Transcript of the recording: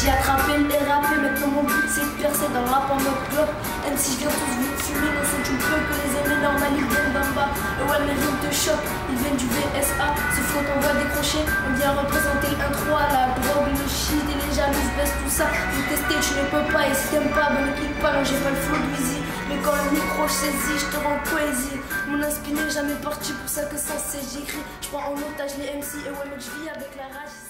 J'ai attrapé le dérapé, maintenant mon but c'est de percer dans le rap en mode bloc. Même si je viens tous vous fumer, non c'est tu peux que les aimer normal, ils viennent d'en bas. Et ouais, mes rimes te choquent, ils viennent du VSA. Ce flotte on va décrocher, on vient représenter un 3, la drogue, le shit et les jalouses, baisse tout ça. Vous tester, tu ne peux pas, et si t'aimes pas, ben ne clique pas, non j'ai pas le flow de Mais quand le micro je saisis, je te rends poésie. Mon inspiré n'est jamais parti pour ça que ça c'est j'écris. Je prends en otage les MC et ouais mec je vis avec la rage.